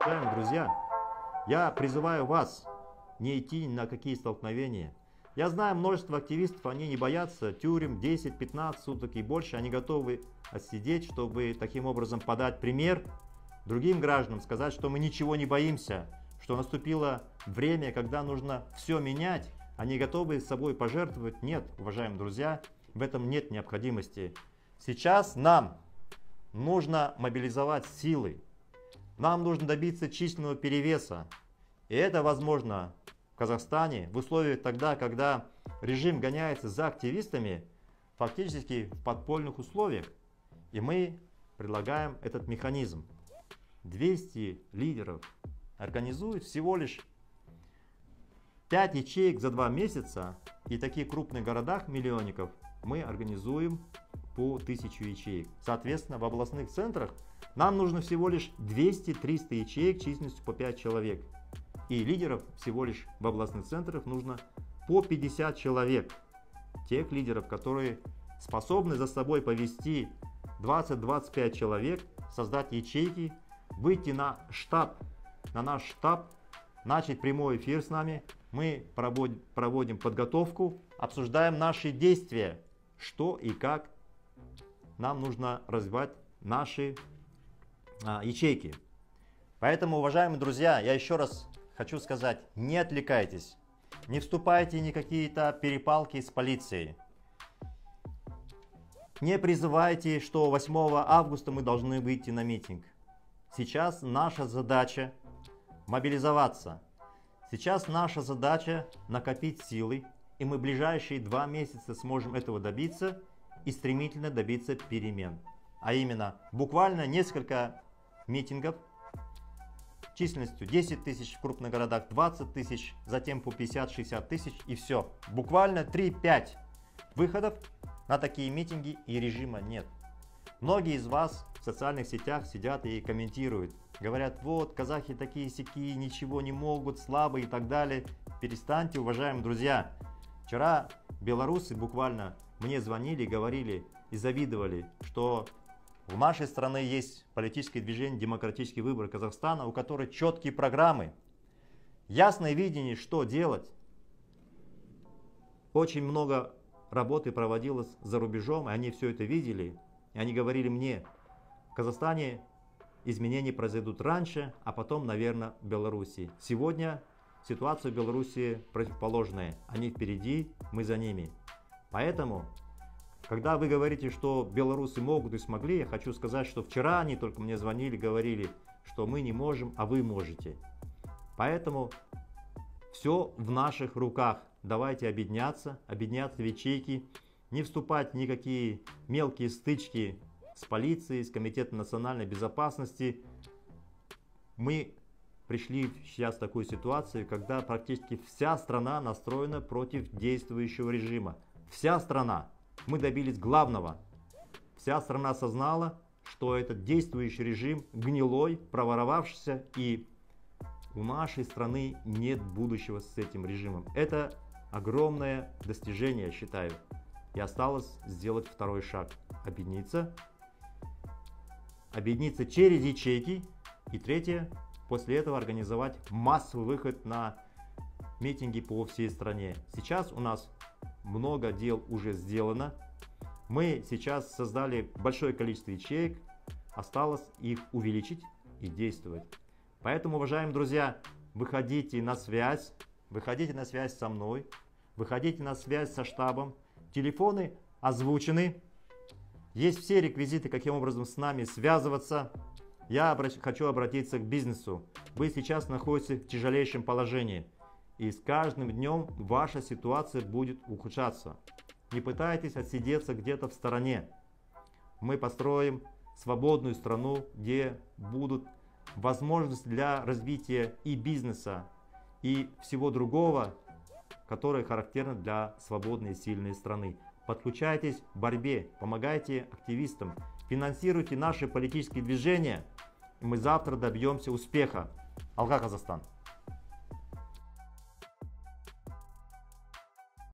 Уважаемые друзья, я призываю вас не идти на какие столкновения. Я знаю множество активистов, они не боятся тюрем 10-15 суток и больше. Они готовы отсидеть, чтобы таким образом подать пример другим гражданам, сказать, что мы ничего не боимся, что наступило время, когда нужно все менять. Они готовы с собой пожертвовать. Нет, уважаемые друзья, в этом нет необходимости. Сейчас нам нужно мобилизовать силы. Нам нужно добиться численного перевеса. И это возможно в Казахстане в условиях тогда, когда режим гоняется за активистами, фактически в подпольных условиях. И мы предлагаем этот механизм. 200 лидеров организуют всего лишь 5 ячеек за 2 месяца. И в таких крупных городах миллионников мы организуем по 1000 ячеек. Соответственно, в областных центрах нам нужно всего лишь 200-300 ячеек численностью по 5 человек. И лидеров всего лишь в областных центрах нужно по 50 человек. Тех лидеров, которые способны за собой повести 20-25 человек, создать ячейки, выйти на штаб, на наш штаб, начать прямой эфир с нами. Мы проводим подготовку, обсуждаем наши действия, что и как нам нужно развивать наши а, ячейки. Поэтому, уважаемые друзья, я еще раз хочу сказать, не отвлекайтесь, не вступайте ни какие-то перепалки с полицией. Не призывайте, что 8 августа мы должны выйти на митинг. Сейчас наша задача мобилизоваться. Сейчас наша задача накопить силы, и мы в ближайшие два месяца сможем этого добиться и стремительно добиться перемен. А именно, буквально несколько митингов численностью 10 тысяч в крупных городах, 20 тысяч, затем по 50-60 тысяч и все. Буквально 3-5 выходов на такие митинги и режима нет. Многие из вас в социальных сетях сидят и комментируют. Говорят, вот, казахи такие сики, ничего не могут, слабые и так далее. Перестаньте, уважаемые друзья. Вчера белорусы буквально мне звонили, говорили и завидовали, что в нашей стране есть политическое движение «Демократический выбор Казахстана», у которой четкие программы, ясное видение, что делать. Очень много работы проводилось за рубежом, и они все это видели. И они говорили мне, в Казахстане изменения произойдут раньше, а потом, наверное, в Беларуси. Сегодня ситуация в Беларуси противоположная. Они впереди, мы за ними. Поэтому когда вы говорите, что белорусы могут и смогли, я хочу сказать, что вчера они только мне звонили, говорили, что мы не можем, а вы можете. Поэтому все в наших руках. Давайте объединяться, объединяться в ячейки, не вступать в никакие мелкие стычки с полицией, с Комитетом национальной безопасности. Мы пришли сейчас в такую ситуацию, когда практически вся страна настроена против действующего режима. Вся страна мы добились главного. Вся страна осознала, что этот действующий режим гнилой, проворовавшийся и у нашей страны нет будущего с этим режимом. Это огромное достижение, я считаю. И осталось сделать второй шаг. Объединиться. Объединиться через ячейки. И третье, после этого организовать массовый выход на митинги по всей стране. Сейчас у нас много дел уже сделано. Мы сейчас создали большое количество ячеек, осталось их увеличить и действовать. Поэтому, уважаемые друзья, выходите на связь, выходите на связь со мной, выходите на связь со штабом. Телефоны озвучены. Есть все реквизиты, каким образом с нами связываться. Я обращ... хочу обратиться к бизнесу. Вы сейчас находитесь в тяжелейшем положении. И с каждым днем ваша ситуация будет ухудшаться. Не пытайтесь отсидеться где-то в стороне. Мы построим свободную страну, где будут возможности для развития и бизнеса, и всего другого, которое характерно для свободной и сильной страны. Подключайтесь к борьбе, помогайте активистам, финансируйте наши политические движения, мы завтра добьемся успеха. Алга Казахстан!